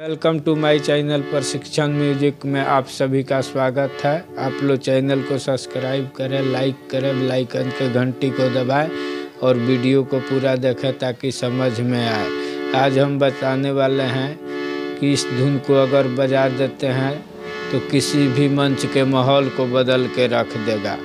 Welcome to my channel प्रशिक्षण music में आप सभी का स्वागत है। आप लोग चैनल को सब्सक्राइब करें लाइक करें लाइकन के घंटी को दबाएँ और वीडियो को पूरा देखें ताकि समझ में आए। आज हम बताने वाले हैं कि इस धुन को अगर बजा देते हैं तो किसी भी मंच के माहौल को बदल के रख देगा।